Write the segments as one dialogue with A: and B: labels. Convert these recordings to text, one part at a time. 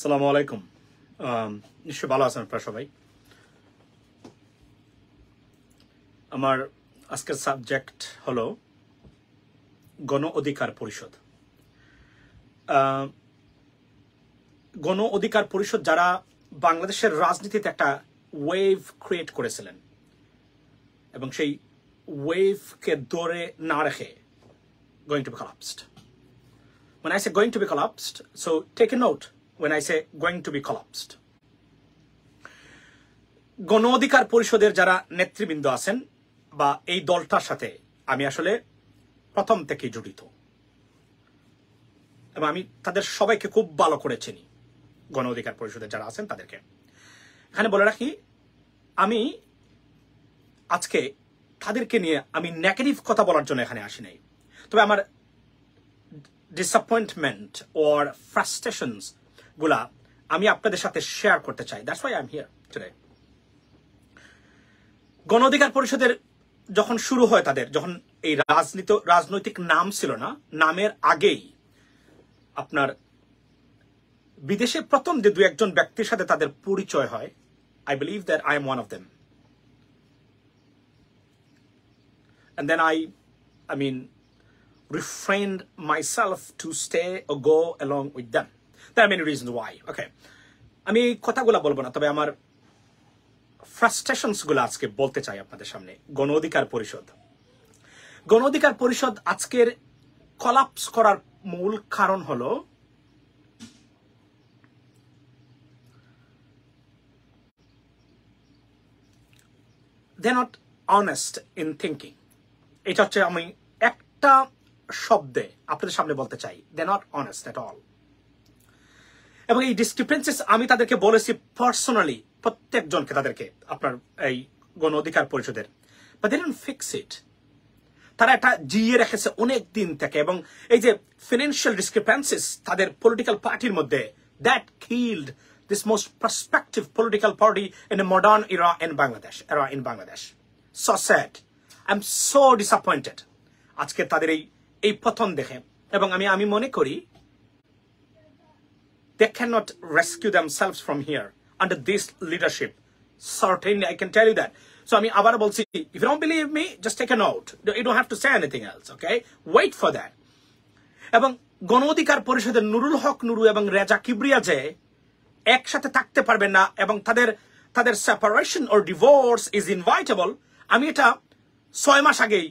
A: সালামু আলাইকুম। আম, নিশ্চয়ই ভালো আছেন আপনারা সবাই। আমার আজকের সাবজেক্ট হলো গণ অধিকার পরিষদ। গণ অধিকার পরিষদ যারা বাংলাদেশের রাজনীতিতে একটা ওয়েভ ক্রিয়েট করেছিলেন এবং সেই ওয়েভকে ধরে না রেখে going to be collapsed. When I say going to be collapsed, so take a when I say going to be collapsed. গণ অধিকার পরিষদের যারা নেতৃবৃন্দ আছেন বা এই দলটার সাথে আমি আসলে প্রথম থেকে জড়িত। এবং আমি তাদের সবাইকে খুব ভালো করে চিনি গণ অধিকার পরিষদের যারা আছেন তাদেরকে। এখানে বলে রাখি, আমি আজকে তাদেরকে নিয়ে আমি নেগেটিভ কথা বলার জন্য এখানে আসি নাই। তবে আমার ডিসঅ্যাপয়েন্টমেন্ট ওর ফ্রাস্ট্রেশনস গুলা আমি আপনাদের সাথে শেয়ার করতে চাই। That's why I am here today গণ অধিকার পরিষদের যখন শুরু হয় তাদের যখন এই রাজনীতি রাজনৈতিক নাম ছিল না নামের আগেই আপনার বিদেশে প্রথম যে দু একজন ব্যক্তির সাথে তাদের পরিচয় হয় I believe that I am one of them and then I, I mean, refrained myself to stay or go along with them. Are many reasons why. Okay. আমি কথাগুলো বলব না, তবে আমার ফ্রাস্ট্রেশনসগুলো আজকে বলতে চাই আপনাদের সামনে গণ অধিকার পরিষদ গণ অধিকার পরিষদ আজকের কলাপস করার মূল কারণ হলো they not honest in thinking এটা হচ্ছে আমি একটা শব্দে আপনাদের সামনে বলতে চাই they not honest at all এবং এই ডিসক্রিপেন্সিস আমি তাদেরকে বলেছি পার্সোনালি প্রত্যেকজনকে তাদেরকে, আপনার এই গণ অধিকার পরিষদের। বা ফিক্স ইট তারা এটা জিয়ে রেখেছে অনেক দিন থেকে এবং এই যে ফিনান্সিয়াল ডিসক্রিপেন্সিস তাদের পলিটিক্যাল পার্টির মধ্যে that killed this most perspective political party in a modern era in Bangladesh era in Bangladesh so sad I am so disappointed আজকে তাদের এই এই পতন দেখে। এবং আমি আমি মনে করি they cannot rescue themselves from here under this leadership. Certainly, I can tell you that. So, I mean, আবার বলছি, if you don't believe me, just take a note. You don't have to say anything else, okay? Wait for that. এবং গণ অধিকার পরিষদের নুরুল হক নুরু এবং রেজা কিবরিয়া যে একসাথে থাকতে পারবেন না এবং তাদের তাদের সেপারেশন ও ডিভোর্স ইজ ইনভাইটেবল আমি এটা ছয় মাস আগেই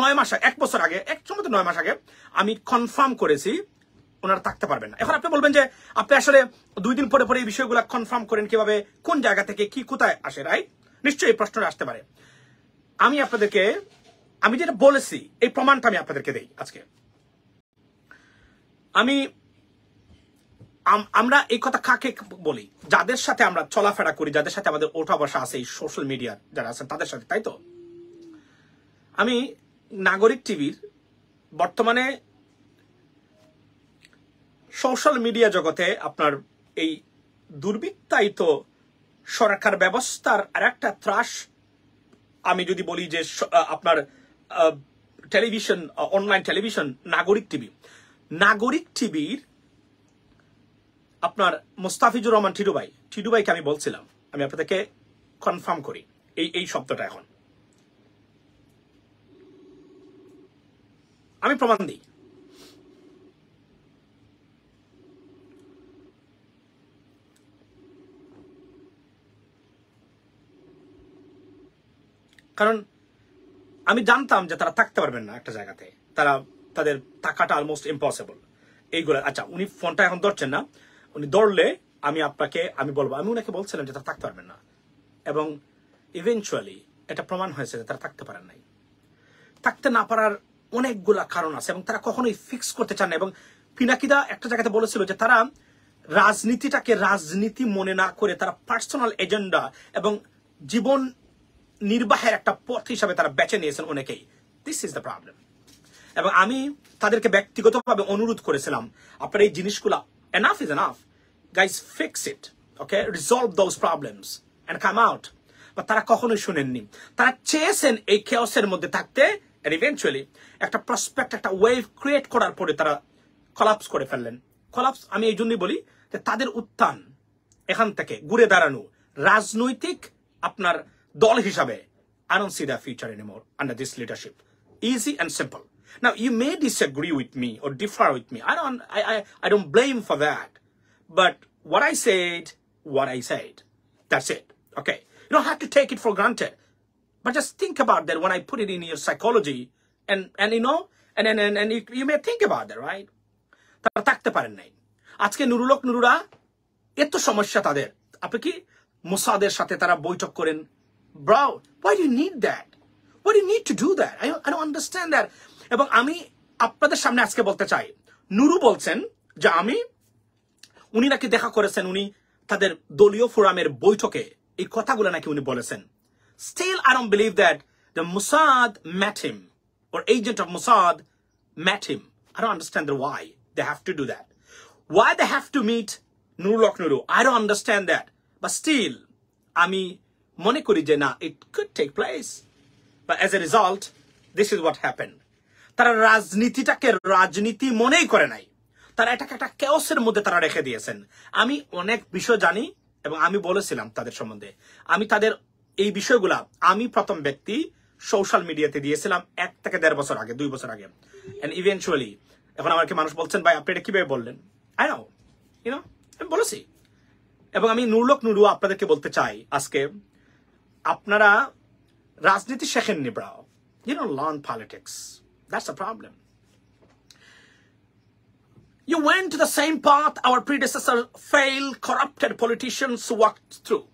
A: নয় মাস এক বছর আগে এক সময় তো নয় মাস আগে আমি কনফার্ম করেছি ওনারা থাকতে পারবেন না। এখন আপনি বলবেন যে, আপনি আসলে দুই দিন পরে পরে এই বিষয়গুলো কনফার্ম করেন কীভাবে, কোন জায়গা থেকে কি কোথায় আসে রাইট নিশ্চয়ই এই প্রশ্নটা আসতে পারে। আমি আপনাদেরকে, আমি যেটা বলেছি, এই প্রমাণটা আমি আপনাদেরকে দেই আজকে। আমি, আম- আমরা এই কথা কাকে বলি? যাদের সাথে আমরা চলাফেরা করি, যাদের সাথে আমাদের ওঠা বসা আছে এই সোশ্যাল মিডিয়ার যারা আছেন, তাদের সাথে, তাই তো? আমি নাগরিক টিভির বর্তমানে সোশ্যাল মিডিয়া জগতে আপনার এই দুর্বৃত্তায়িত সরকার ব্যবস্থার আর একটা ত্রাস, আমি যদি বলি যে আপনার television online television Nagorik TV. Nagorik টিভির আপনার মুস্তাফিজুর রহমান টিডুবাই টিডুবাইকে আমি বলছিলাম, আমি আপনাদেরকে কনফার্ম করি, এই এই শব্দটা এখন। আমি প্রমাণ দিই। কারণ আমি জানতাম যে তারা থাকতে পারবেন না একটা জায়গাতে। তারা, তাদের টাকাটা অলমোস্ট ইম্পসিবল এইগুলো আচ্ছা উনি ফোনটা এখন ধরছেন না। উনি ধরলে আমি আপনাকে, আমি বলব, আমি উনাকে বলছিলাম যে তারা থাকতে পারবেন না। এবং ইভেনচুয়ালি এটা প্রমাণ হয়েছে যে তারা থাকতে পারেন নাই। থাকতে না পারার অনেকগুলা কারণ আছে এবং তারা কখনোই ফিক্স করতে চান না। এবং পিনাকিদা একটা জায়গাতে বলেছিল যে তারা রাজনীতিটাকে রাজনীতি মনে না করে তারা পার্সোনাল এজেন্ডা এবং জীবন নির্বাহের একটা পথ হিসাবে তারা বেছে নিয়েছেন অনেকেই। দিস ইজ দ্য প্রবলেম এবং আমি তাদেরকে ব্যক্তিগতভাবে অনুরোধ করেছিলাম, আপনার এই জিনিসগুলা enough is enough guys fix it okay resolve those problems and come out বা তারা কখনোই শুনেননি। তারা চেয়েছেন এই কেওসের মধ্যে থাকতে eventually একটা প্রসপেক্ট একটা ওয়েভ ক্রিয়েট করার পরে তারা কলাপস করে ফেললেন। কলাপস আমি এই জন্যই বলি যে তাদের উত্থান এখান থেকে ঘুরে দাঁড়ানো, রাজনৈতিক আপনার দল হিসাবে I don't see their future anymore under this leadership. Easy and simple. Now you may disagree with me or differ with me. I don't I I, I don't blame for that. But what I said, what I said. That's it. Okay. You don't have to take it for granted. But just think about that when I put it in your psychology and and you know and and and, and you, you may think about that, right? তারা থাকতে পারেন নাই আজকে নুরুলক নুরুরা এত সমস্যা তাদের আপনি কি মোসাদের সাথে তারা বৈঠক করেন Bro why do you need that why do you need to do that I, I don't understand that এবং আমি আপনাদের সামনে আজকে বলতে চাই নুরু বলছেন যে আমি উনি নাকি দেখা করেছেন উনি তাদের দলীয় ফোরামের বৈঠকে এই কথাগুলো নাকি উনি বলেছেন still I don't believe that the Mossad met him or agent of Mossad met him. I don't understand the why they have to do that. Why they have to meet Nurulok Nuru. I don't understand that. But still, আমি মনে করি যে না it could take place. বা as a result this is what happen তারা রাজনীতিটাকে রাজনীতি মনেই করে নাই। তারা এটাকে একটা কেওসের মধ্যে তারা রেখে দিয়েছেন। আমি অনেক বিষয় জানি এবং আমি বলেছিলাম তাদের সম্বন্ধে। আমি তাদের এই বিষয়গুলা, আমি প্রথম ব্যক্তি সোশ্যাল মিডিয়াতে দিয়েছিলাম এক থেকে দেড় বছর আগে, দুই বছর আগে। এন্ড ইভেনচুয়ালি এখন আমাকে মানুষ বলছেন, ভাই, আপনি এটা কীভাবে বললেন? আই নাও ইউনো আমি বলেছি। এবং আমি নুরলক নুরু আপনাদেরকে বলতে চাই আজকে আপনারা রাজনীতি শেখেননি bro you know learn politics that's a problem You went to the same path our predecessor failed, corrupted politicians walked through.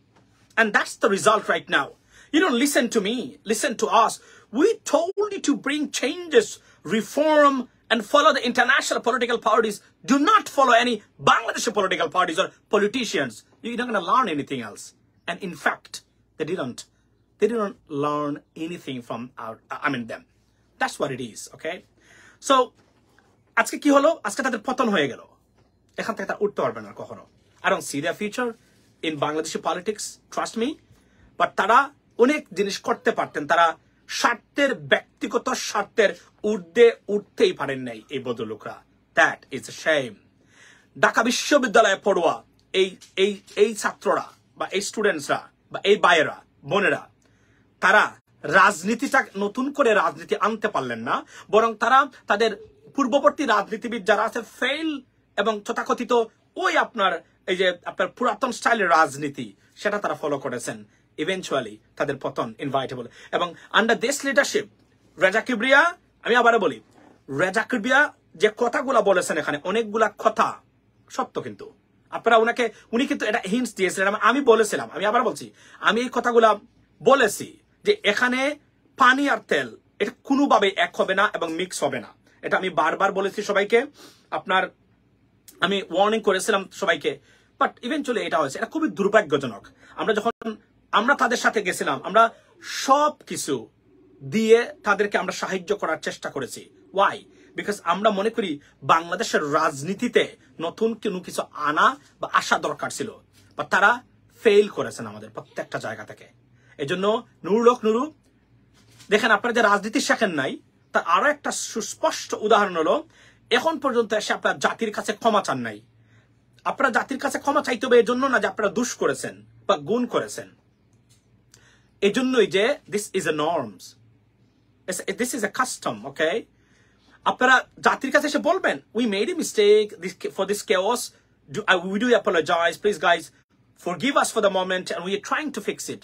A: And that's the result right now. You don't listen to me, listen to us. We told you to bring changes, reform, and follow the international political parties. Do not follow any Bangladeshi political parties or politicians. You're not going to learn anything else. And in fact, they didn't. They didn't learn anything from our, I mean, them. That's what it is, okay? So, আজকে কি হলো আজকে তাদের পতন হয়ে গেল এখান থেকে তারা উঠতে পারবে না কখনো I don't see their future in Bangladeshi politics trust me but তারা অনেক জিনিস করতে পারতেন তারা স্বার্থের ব্যক্তিগত স্বার্থের ঊর্ধ্বে উঠতেই পারেন নাই এই বদলোকরা that is a shame Dhaka বিশ্ববিদ্যালয়ে পড়ুয়া এই এই এই ছাত্ররা বা এই স্টুডেন্টসরা বা এই বায়েরা বোনেরা, তারা রাজনীতিটা নতুন করে রাজনীতি আনতে পারলেন না, বরং তারা তাদের পূর্ববর্তী রাজনীতিবিদ যারা আছে ফেল এবং তথাকথিত ওই আপনার, এই যে আপনার পুরাতন স্টাইলের রাজনীতি, সেটা তারা ফলো করেছেন। ইভেনচুয়ালি তাদের পতন ইনভাইটেবল এবং আন্ডার দেশ লিডারশিপ রেজা কিবরিয়া, আমি আবারও বলি, রেজা কিবরিয়া যে কথাগুলা বলেছেন এখানে, অনেকগুলা কথা, সত্য কিন্তু। আপনারা ওনাকে, উনি কিন্তু এটা হিন্টস দিয়েছিলেন। আমি বলেছিলাম, আমি আবার বলছি, আমি এই কথাগুলা বলেছি যে এখানে পানি আর তেল, এটা কোনোভাবে এক হবে না এবং মিক্স হবে না। এটা আমি বারবার বলেছি সবাইকে। আপনার, আমি ওয়ার্নিং করেছিলাম সবাইকে। বাট ইভেনচুয়ালি এটা হয়েছে। এটা খুবই দুর্ভাগ্যজনক। আমরা যখন, আমরা তাদের সাথে গেছিলাম, আমরা সব কিছু দিয়ে তাদেরকে আমরা সাহায্য করার চেষ্টা করেছি। ওয়াই বিকজ আমরা মনে করি বাংলাদেশের রাজনীতিতে নতুন কোনো কিছু আনা বা আসা দরকার ছিল। বা তারা ফেল করেছেন আমাদের প্রত্যেকটা জায়গা থেকে। এজন্য নুরুলক নুরু, দেখেন আপনারা যে রাজনীতি শেখেন নাই, তার আরও একটা সুস্পষ্ট উদাহরণ হলো, এখন পর্যন্ত এসে আপনার জাতির কাছে ক্ষমা চান নাই। আপনারা জাতির কাছে ক্ষমা চাইতে হবে এজন্য না যে আপনারা দুষ করেছেন বা গুণ করেছেন। এই জন্যই যে this is a norms this is a custom okay আপনারা জাতির কাছে এসে বলবেন we made a mistake for this chaos we do apologize please guys forgive us for the moment we are trying to fix it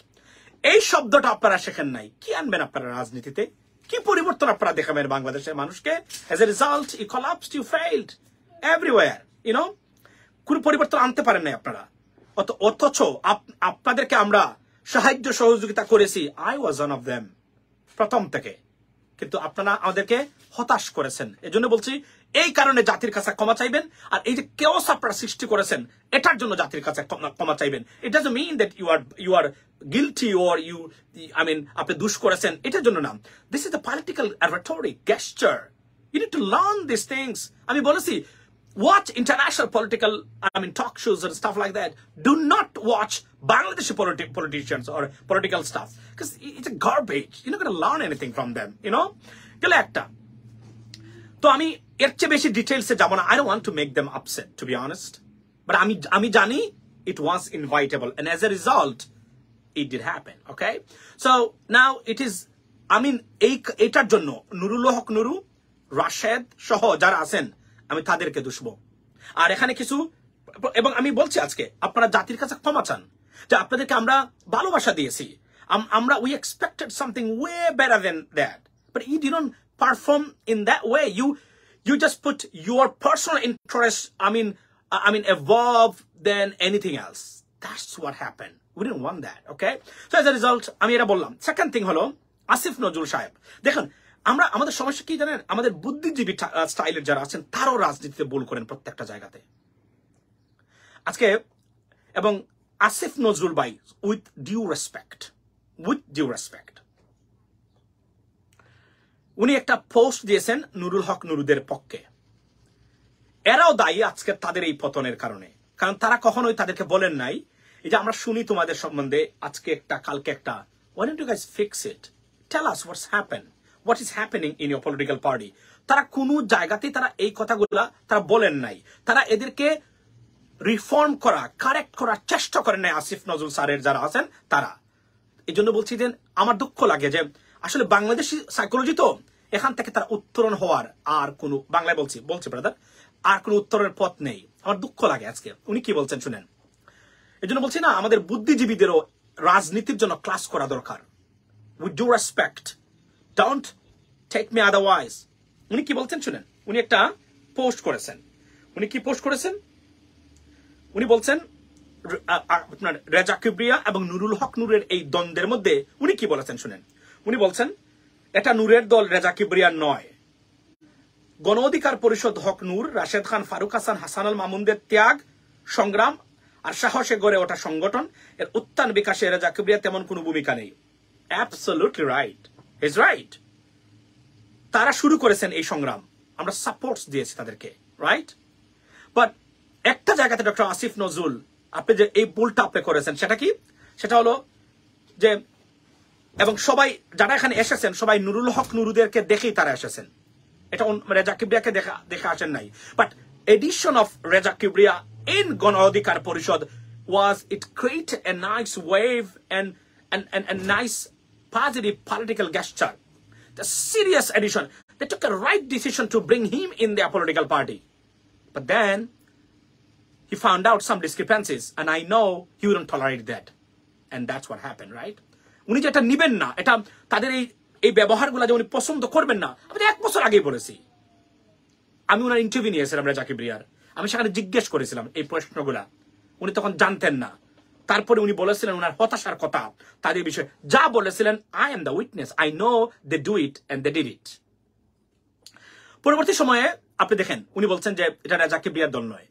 A: এই শব্দটা আপনারা শেখেন নাই। কি আনবেন আপনারা রাজনীতিতে? কি পরিবর্তন আপনারা দেখাবেন বাংলাদেশের মানুষকে? As a result you collapse you failed everywhere you know কোন পরিবর্তন আনতে পারেন নাই আপনারা। অথচ আপনাদেরকে আমরা সাহায্য সহযোগিতা করেছি। I was one of them প্রথম থেকে। কিন্তু আপনারা আমাদেরকে হতাশ করেছেন। এই জন্য বলছি, এই কারণে জাতির কাছে ক্ষমা চাইবেন, আর এই যে কেওস আপনারা সৃষ্টি করেছেন, এটার জন্য জাতির কাছে ক্ষমা চাইবেন। It does mean that you are you are guilty or you I mean আপনি দুষ করেছেন, এটার জন্য না। This is the political adversary gesture you need to learn this things আমি বলেছি watch international political, I mean, talk shows and stuff like that. Do not watch Bangladeshi politi- politicians or political stuff because it's a garbage. You're not going to learn anything from them, you know? গেলে একটা তো আমি এর চেয়ে বেশি ডিটেলসে যাব না I don't want to make them upset to be honest but আমি আমি জানি it was invitable and as a result it did happen okay so now it is i mean এই এটার জন্য নুরুল হক নুরু রাশেদ সহ যারা আছেন আমি তাদেরকে দুষবো। আর এখানে কিছু এবং আমি বলছি আজকে আপনারা জাতির কাছে ক্ষমা চান যে আপনাদেরকে আমরা ভালোবাসা দিয়েছি। আমরা we expected something way better than that but you didn't perform in that way you you just put your personal interest mean uh, i mean above than anything else. That's what happened. We didn't want that okay? So as a result আমি এটা বললাম। Second thing হলো আসিফ নজরুল সাহেব দেখুন আমরা, আমাদের সমস্যা কি জানেন? আমাদের বুদ্ধিজীবী স্টাইলের যারা আছেন, তারাও রাজনীতিতে ভুল করেন প্রত্যেকটা জায়গাতে। আজকে, এবং আসিফ নজরুল ভাই with due respect with due respect উনি একটা পোস্ট দিয়েছেন নুরুল হক নুরুদের পক্ষে। এরাও দায়ী আজকে তাদের এই পতনের কারণে। কারণ তারা কখনোই তাদেরকে বলেন নাই, এই যে আমরা শুনি তোমাদের সম্বন্ধে, আজকে একটা, কালকে একটা, why don't guys fix it it? Tell us what's what is happening in your political party. তারা কোনো জায়গাতেই তারা এই কথাগুলা তারা বলেন নাই। তারা এদেরকে রিফর্ম করা কারেক্ট করার চেষ্টা করেন নাই আসিফ নজরুল স্যারের যারা আছেন, তারা। এই জন্য বলছি যে আমার দুঃখ লাগে যে আসলে বাংলাদেশি সাইকোলজি তো এখান থেকে তার উত্তরণ হওয়ার আর কোনো, বাংলায় বলছি বলছি ব্রাদার আর কোনো উত্তরের পথ নেই। আমার দুঃখ লাগে আজকে। উনি কি বলছেন শুনেন। এই জন্য বলছি না, আমাদের বুদ্ধিজীবীদেরও রাজনীতির জন্য ক্লাস করা দরকার। With due respect don't take me otherwise উনি কি বলছেন শুনেন? উনি একটা পোস্ট করেছেন। উনি কি পোস্ট করেছেন? উনি বলছেন আপনার রেজা কিবরিয়া এবং নুরুল হক নূরের এই দ্বন্দ্বের মধ্যে উনি কি বলেছেন শুনেন? উনি বলছেন, এটা নূরের দল রেজা কিবরিয়ার নয়। গণ অধিকার পরিষদ হক নূর, রাশেদ খান, ফারুক হাসান হাসান আল মামুনদের ত্যাগ, সংগ্রাম আর সাহসে গড়ে ওঠা সংগঠন, এর উত্থান বিকাশে রেজা কিবরিয়া তেমন কোনো ভূমিকা নেই। অ্যাবসলুটলি রাইট ইজ রাইট তারা শুরু করেছেন এই সংগ্রাম। আমরা সাপোর্টস দিয়েছি তাদেরকে রাইট বাট একটা জায়গাতে ডক্টর আসিফ নজরুল, আপনি যে এই ভুলটা আপনি করেছেন, সেটা কি? সেটা হলো যে, এবং সবাই যারা এখানে এসেছেন, সবাই নুরুল হক নুরুদেরকে দেখেই তারা এসেছেন। এটা রেজা কিবরিয়াকে দেখা, দেখে আসেন নাই। But addition of Reza Kibria in Gono Odhikar Parishad was it create a nice wave a nice positive political gesture the serious addition they took a right decision to bring him in their political party but then he found out some discrepancies and i know he wouldn't tolerate that and that's what happened right উনি যেটা নিবেন না এটা তাদের এই এই ব্যবহারগুলো যে উনি পছন্দ করবেন না আমি এক বছর আগেই বলেছি আমি ওনার ইন্টারভিউ নিয়েছিলাম রেজা কিবরিয়ার আমি সেখানে জিজ্ঞেস করেছিলাম এই প্রশ্নগুলা উনি তখন জানতেন না তারপরে উনি বলেছিলেন ওনার হতাশার কথা তাদের বিষয়ে। যা বলেছিলেন I am the witness I know they do it and they did it পরবর্তী সময়ে আপনি দেখেন, উনি বলছেন যে এটা রাজাকে কিবরিয়ার দল নয়।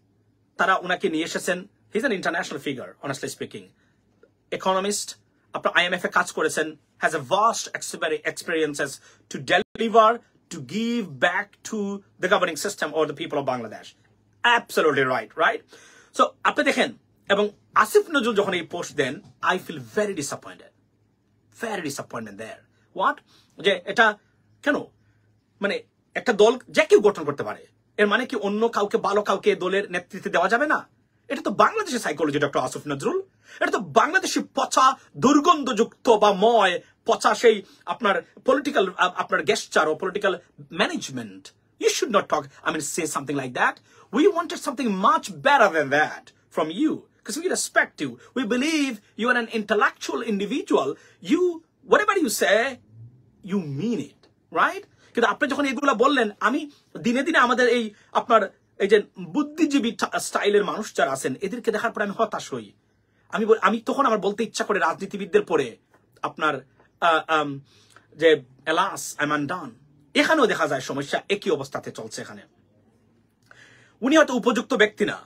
A: তারা ওনাকে নিয়ে এসেছেন he's an international figure honestly speaking economist আপনার IMF এ কাজ করেছেন, has a vast exper- experiences to deliver, to give back to the governing system or the people Bangladesh absolutely right right? So, আপনি দেখেন, এবং আসিফ নজরুল যখন এই পোস্ট দেন, I feel very disappointed. Very disappointed there. What? যে এটা কেন? মানে একটা দল যে কেউ গঠন করতে পারে, এর মানে কি অন্য কাউকে ভালো কাউকে দলের নেতৃত্বে দেওয়া যাবে না? এটা তো বাংলাদেশের সাইকোলজি ডক্টর আসিফ নজরুল। এটা তো বাংলাদেশি পচা, দুর্গন্ধযুক্ত বা ময়, পচা সেই আপনার পলিটিক্যাল আপনার gesture O political management you should not talk I mean say something like that we wanted something much better than that from you because we respect you. We believe you are an intellectual individual. You, whatever you say, you mean it, right? কিন্তু আপনি যখন এগুলো বললেন আমি দিনে দিনে আমাদের এই আপনার এই যে বুদ্ধিজীবী স্টাইলের মানুষ যারা আছেন এদেরকে দেখার পরে আমি হতাশ হই আমি আমি তখন আমার বলতে ইচ্ছা করে রাজনীতিবিদদের পরে আপনার যে এলাস আইমান ডান এখানেও দেখা যায় সমস্যা একই অবস্থাতে চলছে এখানে উনি হয়তো উপযুক্ত ব্যক্তি না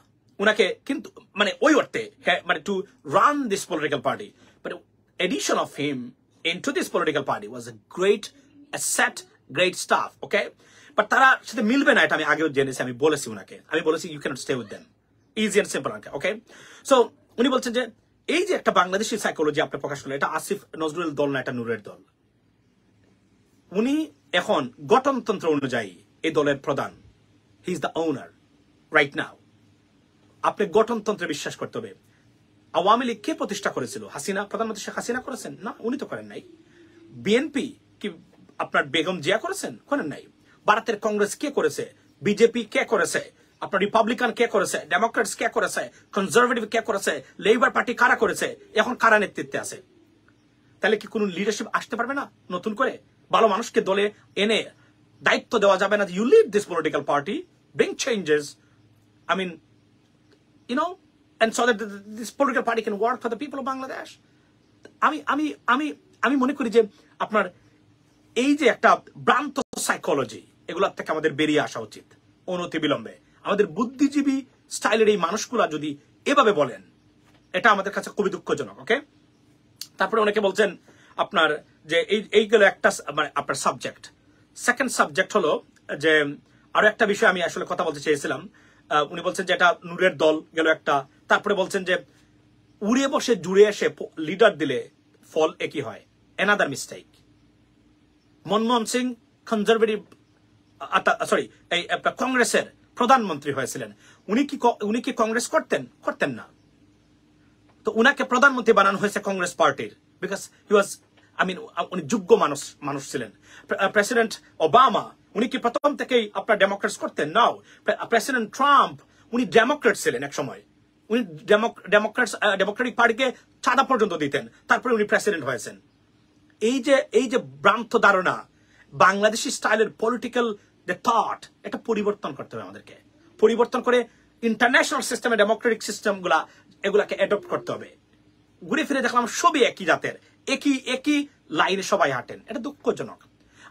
A: উনাকে কিন্তু মানে ওই অর্থে মানে to run this political party but addition of him in to this political party was a great set great stuff okay but তারা সাথে মিলবে না, এটা আমি আগেও জেনেছি, আমি বলেছি উনাকে। আমি বলেছি you can't stay with them easy and simple okay so উনি বলছেন যে, এই যে একটা বাংলাদেশি সাইকোলজি আপনি প্রকাশ করলেন, এটা আসিফ নজরুল দল না, এটা নূরের দল? উনি এখন গঠনতন্ত্র অনুযায়ী এই দলের প্রধান। He is the owner right now আপনি গঠনতন্ত্রে বিশ্বাস করতে হবে। আওয়ামী লীগ কে প্রতিষ্ঠা করেছিল? হাসিনা, প্রধানমন্ত্রী শেখ হাসিনা করেছেন? না, উনি তো করেন নাই। বিএনপি কি আপনার বেগম জিয়া করেছেন? করেন নাই। ভারতের কংগ্রেস কে করেছে? বিজেপি কে করেছে? আপনার রিপাবলিকান কে করেছে? ডেমোক্রেটস কে করেছে? কনজারভেটিভ কে করেছে? লেবার পার্টি কারা করেছে? এখন কারা নেতৃত্বে আছে? তাহলে কি কোনো লিডারশিপ আসতে পারবে না নতুন করে? ভালো মানুষকে দলে এনে দায়িত্ব দেওয়া যাবে না you lead this political party bring changes I mean you know, and so that this political party can work for the people of Bangladesh. আমি আমি আমি আমি মনে করি যে আপনার এই যে একটা ভ্রান্ত সাইকোলজি এগুলোর থেকে আমাদের বেরিয়ে আসা উচিত অনতি আমাদের বুদ্ধিজীবী স্টাইলের এই মানুষগুলা যদি এভাবে বলেন এটা আমাদের কাছে খুবই দুঃখজনক ওকে তারপরে অনেকে বলছেন আপনার যে এই এইগুলো একটা মানে আপনার সাবজেক্ট সেকেন্ড সাবজেক্ট হলো যে আরও একটা বিষয় আমি আসলে কথা বলতে চেয়েছিলাম উনি বলছেন যে এটা নূরের দল গেল একটা। তারপরে বলছেন যে উড়ে বসে, জুড়ে এসে লিডার দিলে ফল একই হয়। Another mistake Manmohan Singh conservative sorry এই কংগ্রেসের প্রধানমন্ত্রী হয়েছিলেন। উনি কি উনি কি কংগ্রেস করতেন? করতেন না। তো উনাকে প্রধানমন্ত্রী বানানো হয়েছে কংগ্রেস পার্টির। Because he was I mean উনি যোগ্য মানুষ মানুষ ছিলেন। প্রেসিডেন্ট ওবামা উনি কি প্রথম থেকেই আপনার ডেমোক্রেটস করতেন? নাও প্রেসিডেন্ট ট্রাম্প উনি ডেমোক্রেট ছিলেন এক সময় উনি ডেমোক্রেটস ডেমোক্রেটিক পার্টিকে চাঁদা পর্যন্ত দিতেন। তারপরে উনি প্রেসিডেন্ট হয়েছেন। এই যে এই যে ভ্রান্ত ধারণা, বাংলাদেশি স্টাইলের পলিটিক্যাল যে থট এটা পরিবর্তন করতে হবে আমাদেরকে। পরিবর্তন করে ইন্টারন্যাশনাল সিস্টেমে ডেমোক্রেটিক সিস্টেমগুলা এগুলাকে অ্যাডপ্ট করতে হবে। ঘুরে ফিরে দেখলাম সবই একই জাতের। একই একই লাইনে সবাই হাঁটেন। এটা দুঃখজনক।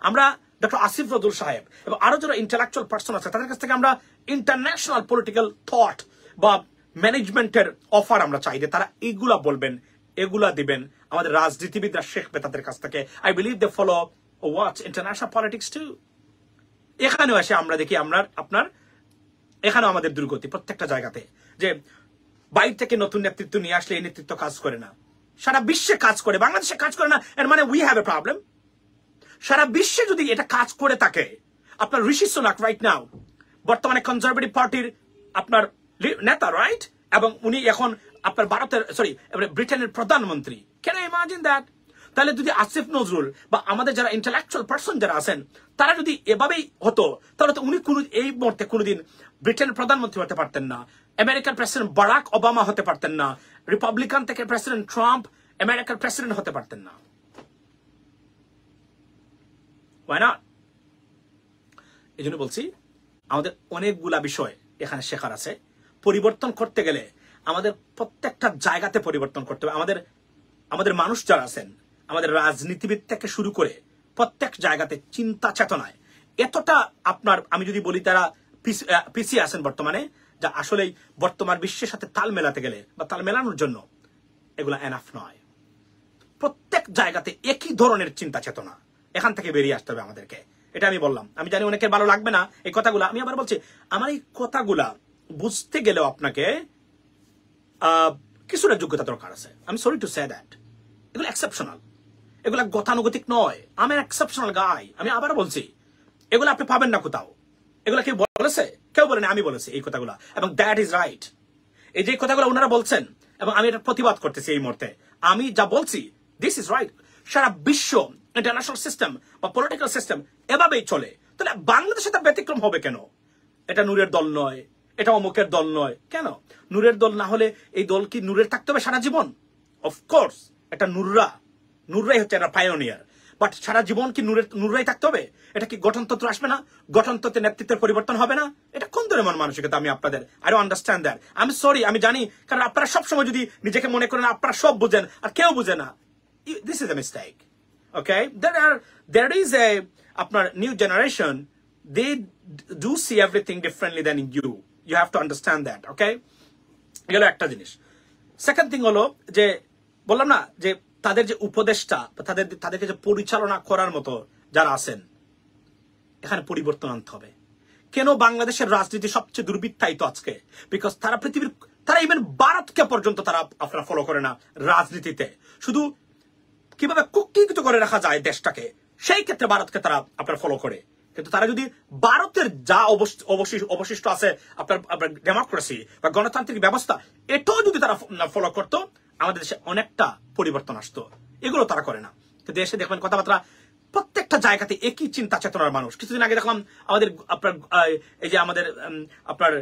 A: আমরা ডক্টর আসিফ রদুল সাহেব এবং আরও যারা ইন্টেলেকচুয়াল পার্সন আছে, তাদের কাছ থেকে আমরা ইন্টারন্যাশনাল পলিটিক্যাল থট বা ম্যানেজমেন্টের অফার আমরা চাই যে তারা এগুলা বলবেন, এগুলা দিবেন। আমাদের রাজনীতিবিদরা শিখবে তাদের কাছ থেকে। I believe they follow watch international politics too এখানেও এসে আমরা দেখি আমরা আপনার, এখানেও আমাদের দুর্গতি প্রত্যেকটা জায়গাতে। যে বাইরে থেকে নতুন নেতৃত্ব নিয়ে আসলে এই নেতৃত্ব কাজ করে না। সারা বিশ্বে কাজ করে, বাংলাদেশে কাজ করে না, এর মানে উই হ্যাভ এ প্রবলেম সারা বিশ্বে যদি এটা কাজ করে থাকে, আপনার ঋষি সোনাক রাইট নাও বর্তমানে কনজারভেটিভ পার্টির আপনার নেতা রাইট এবং উনি এখন আপনার ভারতের সরি ব্রিটেনের প্রধানমন্ত্রী। কেন ইমাজিন দ্যাট তাহলে যদি আসিফ নজরুল বা আমাদের যারা ইন্টালেকচুয়াল পার্সন যারা আছেন, তারা যদি এভাবেই হতো, তাহলে তো উনি কোনো, এই মুহূর্তে কোনোদিন ব্রিটেনের প্রধানমন্ত্রী হতে পারতেন না, আমেরিকার প্রেসিডেন্ট বারাক ওবামা হতে পারতেন না রিপাবলিকান থেকে প্রেসিডেন্ট ট্রাম্প আমেরিকার প্রেসিডেন্ট হতে পারতেন না। এই জন্য বলছি, আমাদের অনেকগুলা বিষয় এখানে শেখার আছে। পরিবর্তন করতে গেলে আমাদের প্রত্যেকটা জায়গাতে পরিবর্তন করতে হবে। আমাদের আমাদের মানুষ যারা আছেন, আমাদের রাজনীতিবিদ থেকে শুরু করে প্রত্যেক জায়গাতে চিন্তা চেতনায় এতটা আপনার, আমি যদি বলি তারা পিছিয়ে আছেন বর্তমানে যা আসলেই বর্তমান বিশ্বের সাথে তাল মেলাতে গেলে বা তাল মেলানোর জন্য এগুলা এনাফ নয়। প্রত্যেক জায়গাতে একই ধরনের চিন্তা চেতনা এখান থেকে বেরিয়ে আসতে হবে আমাদেরকে। এটা আমি বললাম। আমি জানি অনেকের ভালো লাগবে না এই কথাগুলো। আমি আবার বলছি, আমার এই কথাগুলা বুঝতে গেলেও আপনাকে কিছুটা যোগ্যতা দরকার আছে। আমি সরি টু সে দ্যাট এগুলো এক্সেপশনাল এগুলা গতানুগতিক নয়। আমি এক্সেপশনাল গাই আমি আবার বলছি, এগুলো আপনি পাবেন না কোথাও। এগুলা কি বলেছে? কেউ বলেনি, আমি বলেছি এই কথাগুলো। এবং দ্যাট ইজ রাইট এই যে কথাগুলো ওনারা বলছেন, এবং আমি এটা প্রতিবাদ করতেছি এই মুহূর্তে। আমি যা বলছি দিস ইজ রাইট সারা বিশ্ব ইন্টারন্যাশনাল সিস্টেম বা পলিটিক্যাল সিস্টেম এভাবেই চলে। তাহলে বাংলাদেশে তার ব্যতিক্রম হবে কেন? এটা নূরের দল নয়, এটা অমুকের দল নয়। কেন? নূরের দল না হলে এই দল কি নূরের থাকতে হবে সারা জীবন? অফকোর্স এটা নূররা, নূররাই হচ্ছে একটা পায়োনিয়ার বাট সারা জীবন কি নূরের, নূররাই থাকতে হবে? এটা কি গঠনতন্ত্র আসবে না? গঠনতন্ত্রের নেতৃত্বের পরিবর্তন হবে না? এটা কোন ধরনের মন মানসিকতা আমি আপনাদের? আই আন্ডারস্ট্যান্ড দ্যাট আমি সরি আমি জানি, কারণ আপনারা সবসময় যদি নিজেকে মনে করেন, আপনারা সব বুঝেন, আর কেউ বুঝে না। This is a mistake okay there are there is a আপনার new generation they do see everything differently than you. You have to understand that, okay? গেল একটা জিনিস। সেকেন্ড থিং হলো যে, বললাম না যে তাদের যে উপদেশটা বা তাদের তাদেরকে যে পরিচালনা করার মতো যারা আছেন, এখানে পরিবর্তন আনতে হবে। কেন বাংলাদেশের রাজনীতি সবচেয়ে দুর্বৃত্তায়িত আজকে? বিকজ তারা পৃথিবীর, তারা ইভেন ভারতকে পর্যন্ত তারা আপনারা ফলো করে না রাজনীতিতে। শুধু কীভাবে কুক্ষিত করে রাখা যায় দেশটাকে, সেই ক্ষেত্রে ভারতকে তারা আপনার ফলো করে। কিন্তু তারা যদি ভারতের যা অবশিষ্ট আছে, আপনার ডেমোক্রেসি বা গণতান্ত্রিক ব্যবস্থা, এটাও যদি তারা ফলো করতো আমাদের দেশে অনেকটা পরিবর্তন আসতো। এগুলো তারা করে না। কিন্তু দেশে দেখবেন কথাবার্তা প্রত্যেকটা জায়গাতে একই চিন্তা চেতনার মানুষ। কিছুদিন আগে দেখলাম আমাদের আপনার এই যে আমাদের আপনার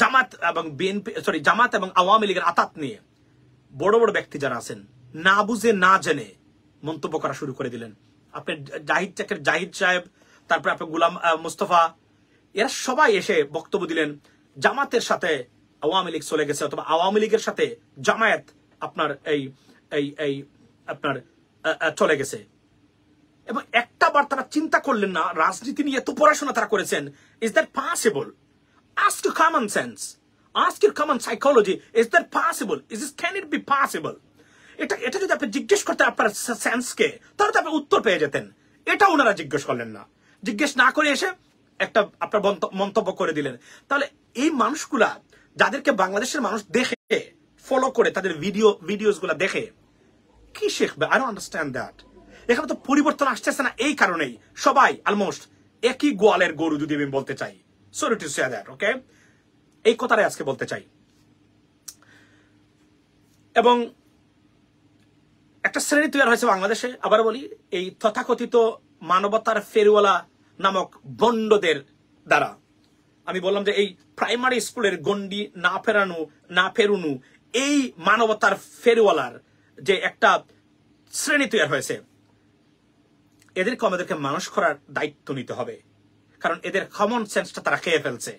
A: জামাত এবং বিএনপি সরি জামাত এবং আওয়ামী লীগের আতাত নিয়ে বড় বড় ব্যক্তি যারা আছেন, না বুঝে, না জেনে মন্তব্য করা শুরু করে দিলেন। আপনি জাহিদ চাকের জাহিদ সাহেব, তারপরে আপনার গুলাম মুস্তফা, এরা সবাই এসে বক্তব্য দিলেন জামাতের সাথে আওয়ামী লীগ চলে গেছে অথবা আওয়ামী লীগের সাথে জামায়াত আপনার এই এই এই আপনার চলে গেছে। এবং একটা বার তারা চিন্তা করলেন না, রাজনীতি নিয়ে এত পড়াশোনা তারা করেছেন is that possible ask common sense ask your common psychology is that possible is is can it be possible এটা এটা যদি আপনি জিজ্ঞেস করতেন আপনার সেন্সকে তাহলে তো আপনি উত্তর পেয়ে যেতেন। এটা ওনারা জিজ্ঞেস করলেন না। জিজ্ঞেস না করে এসে একটা আপনার মন্তব্য করে দিলেন। তাহলে এই মানুষগুলা যাদেরকে বাংলাদেশের মানুষ দেখে ফলো করে তাদের ভিডিও ভিডিওসগুলা দেখে, কি শিখবে আই আন্ডারস্ট্যান্ড দ্যাট এখানে তো পরিবর্তন আসতেছে না এই কারণেই। সবাই অলমোস্ট একই গোয়ালের গরু যদি আমি বলতে চাই। Sorry to say that okay এই কথাটাই আজকে বলতে চাই। এবং একটা শ্রেণি তৈরি হয়েছে বাংলাদেশে। আবার বলি, এই তথাকথিত মানবতার ফেরিওয়ালা নামক বন্ডদের দ্বারা। আমি বললাম যে এই প্রাইমারি স্কুলের গন্ডি না ফেরানো, না ফেরুনু, এই মানবতার ফেরিওয়ালার যে একটা শ্রেণি তৈরি হয়েছে, এদেরকে আমাদেরকে মানুষ করার দায়িত্ব নিতে হবে। কারণ এদের কমন সেন্সটা তারা খেয়ে ফেলছে।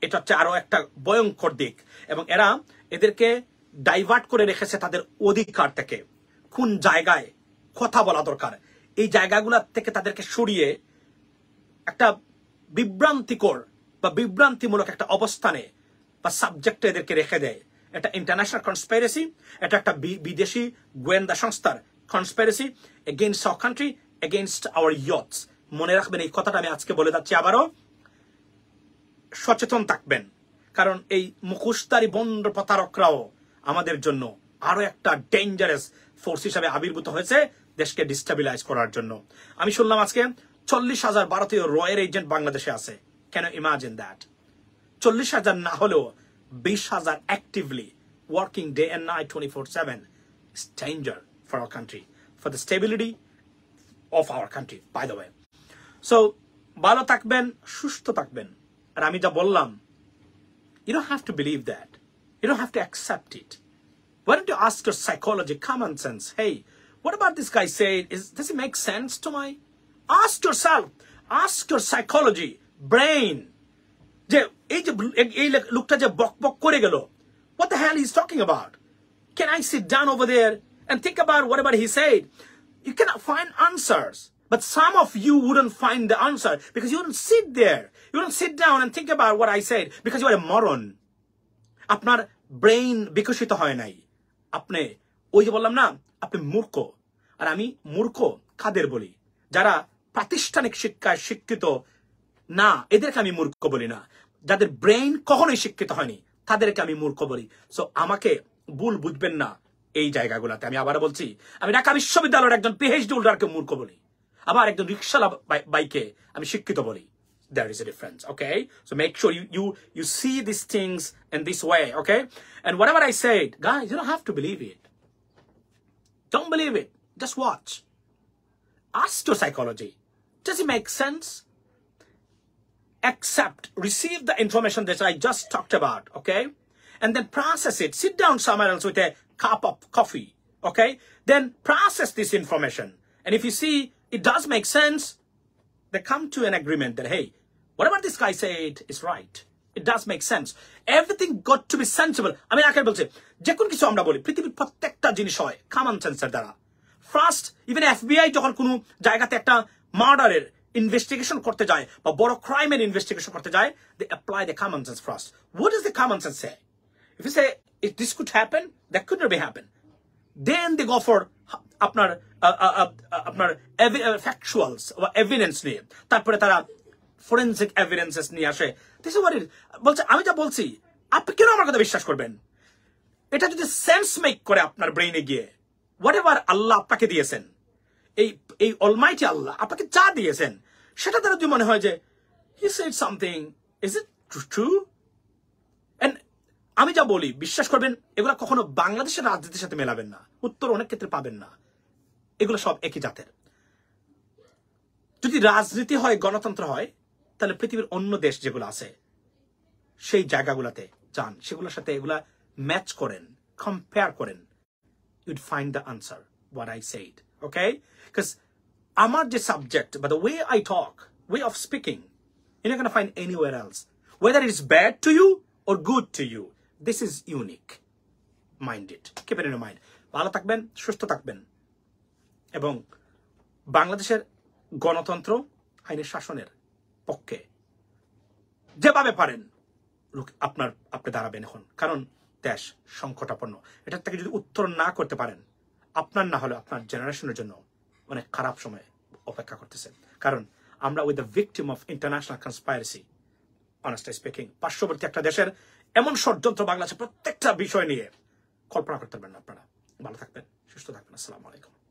A: এটা হচ্ছে আরও একটা ভয়ঙ্কর দিক। এবং এরা এদেরকে ডাইভার্ট করে রেখেছে তাদের অধিকার থেকে। কোন জায়গায় কথা বলা দরকার। এই জায়গাগুলো থেকে তাদেরকে সরিয়ে একটা বিভ্রান্তিকর বা বিভ্রান্তিমূলক একটা অবস্থানে বা সাবজেক্টে এদেরকে রেখে দেয়। এটা ইন্টারন্যাশনাল কনস্পাইরেসি এটা একটা বিদেশি গোয়েন্দা সংস্থার conspiracy against our country against our youths মনে রাখবেন, এই কথাটা আমি আজকে বলে যাচ্ছি আবারও। সচেতন থাকবেন, কারণ এই মুখোশধারী বন্ড প্রতারকরাও আমাদের জন্য আরও একটা ডেঞ্জারাস ফোর্স হিসাবে আবির্ভূত হয়েছে দেশকে ডিস্টাবিলাইজ করার জন্য। আমি শুনলাম আজকে চল্লিশ হাজার ভারতীয় রয়ের এজেন্ট বাংলাদেশে আছে কেন ইমাজিন দ্যাট চল্লিশ হাজার না হলেও বিশ হাজার actively working day and night twenty four seven is danger for our country for the stability of our country by the way so ভালো থাকবেন সুস্থ থাকবেন আর আমি যা বললাম you don't have to believe that. You don't have to accept it. Why don't you ask your psychology, common sense? Hey, what about this guy does it make sense to my? Ask yourself. Ask your psychology, brain. যে এই যে এই- এই লোকটা যে বক বক করে গেল what the hell he's talking about can I sit down over there and think about whatever he said you cannot find answers but some of you wouldn't find the answer because you wouldn't sit there you wouldn't sit down and think about what I said because you are a moron আপনার brain বিকশিত হয় নাই আপনি ওই যে বললাম না আপনি মূর্খ আর আমি মূর্খ কাদের বলি যারা প্রাতিষ্ঠানিক শিক্ষায় শিক্ষিত, না, এদেরকে আমি মূর্খ বলি না। যাদের ব্রেইন কখনোই শিক্ষিত হয়নি, তাদেরকে আমি মূর্খ বলি। সো আমাকে ভুল বুঝবেন না এই জায়গাগুলোতে। আমি আবার বলছি, আমি ঢাকা বিশ্ববিদ্যালয়ের একজন পিএইচডি হোল্ডারকে মূর্খ বলি। আবার একজন রিক্সালা বাইকে আমি শিক্ষিত বলি। There is a difference okay so make sure you you you see this things in this way okay and whatever I said guys you have to believe it don't believe it just watch ask to psychology does it make sense accept, receive the information that I just talked about, okay? And then process it. Sit down somewhere else with a cup of coffee, okay? Then process this information. And if you see it does make sense, they come to an agreement that, hey, whatever this guy said is right. It does make sense. Everything got to be sensible. আমি আগে বলছি যে কোন কিছু আমরা বলি পৃথিবীর প্রত্যেকটা জিনিস হয় কমন সেন্সের দ্বারা ফার্স্ট ইভেন এফবিআই যখন কোনো জায়গাতে একটা মার্ডারের ইনভেস্টিগেশন করতে যায় বা বড় ক্রাইমের ইনভেস্টিগেশন করতে যায় they apply the common sense first what is the common sense say if you say it this could happen that could be happen then they go for আপনার আপনার ফ্যাকচুয়ালস বা এভিডেন্স নিয়ে। তারপরে তারা ফরেন্সিক এভিডেন্সেস নিয়ে আসে। দিস ইজ বলছে, আমি যা বলছি, আপনি কেন আমার কথা বিশ্বাস করবেন? এটা যদি সেন্স মেক করে আপনার ব্রেইনে গিয়ে হোয়াট এভার আল্লাহ আপনাকে দিয়েছেন, এই এই অলমাইটি আল্লাহ আপনাকে যা দিয়েছেন, সেটা দ্বারা যদি মনে হয় যে he said something is it true আমি যা বলি, বিশ্বাস করবেন, এগুলা কখনো বাংলাদেশের রাজনীতির সাথে মেলাবেন না। উত্তর অনেক ক্ষেত্রে পাবেন না। এগুলো সব একই জাতের। যদি রাজনীতি হয়, গণতন্ত্র হয়, তাহলে পৃথিবীর অন্য দেশ যেগুলো আছে, সেই জায়গাগুলোতে যান। সেগুলোর সাথে এগুলা ম্যাচ করেন কম্পেয়ার করেন। You'd find the answer what I said. Okay? Because আমার যে সাবজেক্ট বা the way I talk, way of speaking, you're not going to find anywhere else. Whether it is bad to you or good to you, this is unique. Mind it. Keep it in your mind. ভালো থাকবেন সুস্থ থাকবেন এবং বাংলাদেশের গণতন্ত্র আইনের শাসনের পক্ষে যেভাবে পারেন আপনার আপনি দাঁড়াবেন এখন কারণ দেশ সংকটাপন্ন এটার থেকে যদি উত্তর না করতে পারেন আপনার না হলে আপনার জেনারেশনের জন্য অনেক খারাপ সময় অপেক্ষা করতেছেন কারণ আমরা with the victim of international conspiracy honestly speaking পার্শ্ববর্তী একটা দেশের এমন ষড়যন্ত্র বাংলাদেশের প্রত্যেকটা বিষয় নিয়ে কল্পনা করতে পারবেন আপনারা। ভালো থাকবেন, সুস্থ থাকবেন, আসসালামু আলাইকুম।